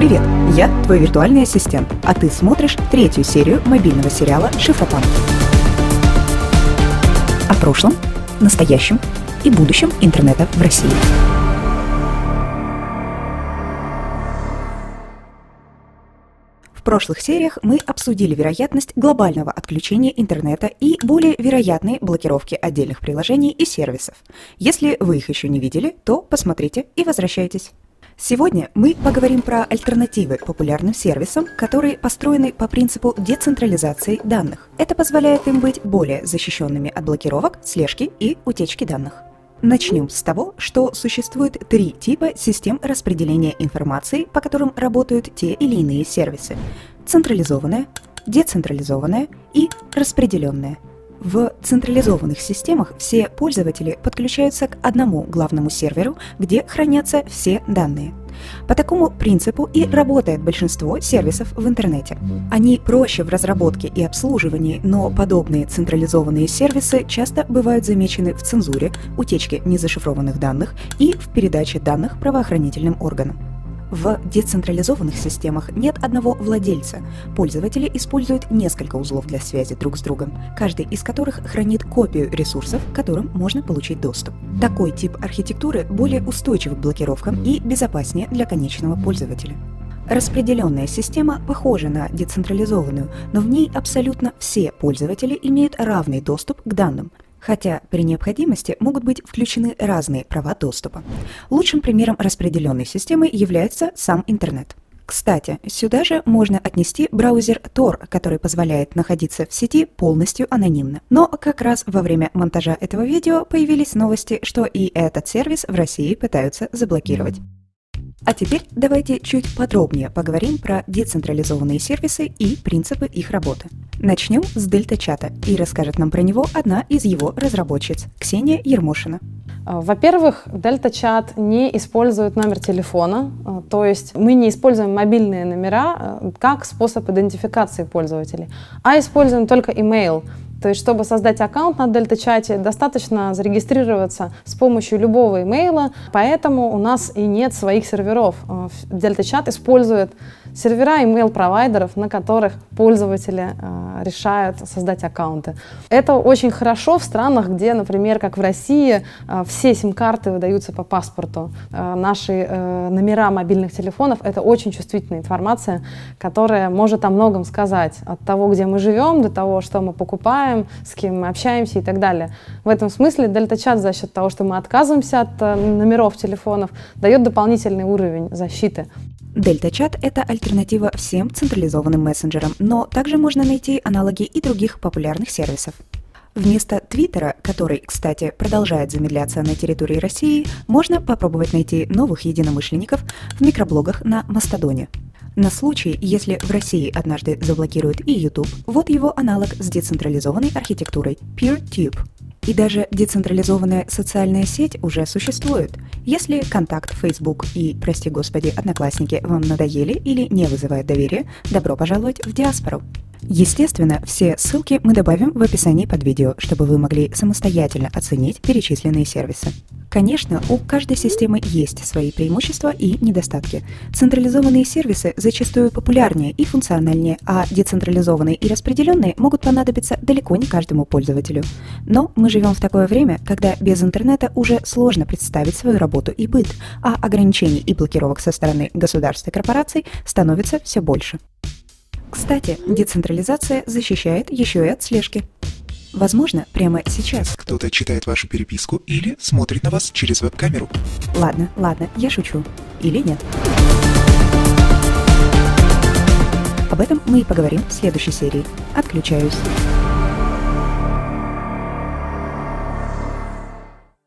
Привет, я твой виртуальный ассистент, а ты смотришь третью серию мобильного сериала «Шифропанк». О прошлом, настоящем и будущем интернета в России. В прошлых сериях мы обсудили вероятность глобального отключения интернета и более вероятные блокировки отдельных приложений и сервисов. Если вы их еще не видели, то посмотрите и возвращайтесь. Сегодня мы поговорим про альтернативы популярным сервисам, которые построены по принципу децентрализации данных. Это позволяет им быть более защищенными от блокировок, слежки и утечки данных. Начнем с того, что существует три типа систем распределения информации, по которым работают те или иные сервисы. Централизованная, децентрализованная и распределенная. В централизованных системах все пользователи подключаются к одному главному серверу, где хранятся все данные. По такому принципу и работает большинство сервисов в интернете. Они проще в разработке и обслуживании, но подобные централизованные сервисы часто бывают замечены в цензуре, утечке незашифрованных данных и в передаче данных правоохранительным органам. В децентрализованных системах нет одного владельца. Пользователи используют несколько узлов для связи друг с другом, каждый из которых хранит копию ресурсов, к которым можно получить доступ. Такой тип архитектуры более устойчив к блокировкам и безопаснее для конечного пользователя. Распределенная система похожа на децентрализованную, но в ней абсолютно все пользователи имеют равный доступ к данным – хотя при необходимости могут быть включены разные права доступа. Лучшим примером распределенной системы является сам интернет. Кстати, сюда же можно отнести браузер Tor, который позволяет находиться в сети полностью анонимно. Но как раз во время монтажа этого видео появились новости, что и этот сервис в России пытаются заблокировать. А теперь давайте чуть подробнее поговорим про децентрализованные сервисы и принципы их работы. Начнем с Дельта-чата, и расскажет нам про него одна из его разработчиц, Ксения Ермошина. А, во-первых, Дельта-чат не использует номер телефона, а, то есть мы не используем мобильные номера а, как способ идентификации пользователей, а используем только email, то есть, чтобы создать аккаунт на Дельта-чате, достаточно зарегистрироваться с помощью любого имейла, поэтому у нас и нет своих серверов. Дельта-чат использует сервера email-провайдеров, на которых пользователи э, решают создать аккаунты. Это очень хорошо в странах, где, например, как в России, э, все сим-карты выдаются по паспорту. Э, наши номера мобильных телефонов — это очень чувствительная информация, которая может о многом сказать. От того, где мы живем, до того, что мы покупаем, с кем мы общаемся и так далее. В этом смысле Дельта-чат за счет того, что мы отказываемся от номеров телефонов, дает дополнительный уровень защиты. Дельта-чат — это альтернатива всем централизованным мессенджерам, но также можно найти аналоги и других популярных сервисов. Вместо Твиттера, который, кстати, продолжает замедляться на территории России, можно попробовать найти новых единомышленников в микроблогах на Мастодоне. На случай, если в России однажды заблокируют и YouTube, вот его аналог с децентрализованной архитектурой – PeerTube. И даже децентрализованная социальная сеть уже существует. Если контакт Facebook и, прости господи, одноклассники вам надоели или не вызывают доверия, добро пожаловать в диаспору. Естественно, все ссылки мы добавим в описании под видео, чтобы вы могли самостоятельно оценить перечисленные сервисы. Конечно, у каждой системы есть свои преимущества и недостатки. Централизованные сервисы зачастую популярнее и функциональнее, а децентрализованные и распределенные могут понадобиться далеко не каждому пользователю. Но мы живем в такое время, когда без интернета уже сложно представить свою работу и быт, а ограничений и блокировок со стороны государств и корпораций становится все больше. Кстати, децентрализация защищает еще и от слежки. Возможно, прямо сейчас. Кто-то читает вашу переписку или смотрит на вас через веб-камеру. Ладно, ладно, я шучу. Или нет. Об этом мы и поговорим в следующей серии. Отключаюсь.